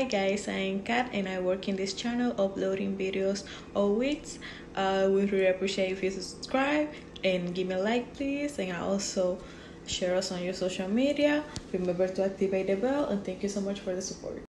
hi guys i'm kat and i work in this channel uploading videos all weeks. Uh, would really appreciate if you subscribe and give me a like please. And I also share us on your social media. Remember to activate the bell and thank you so much for the support.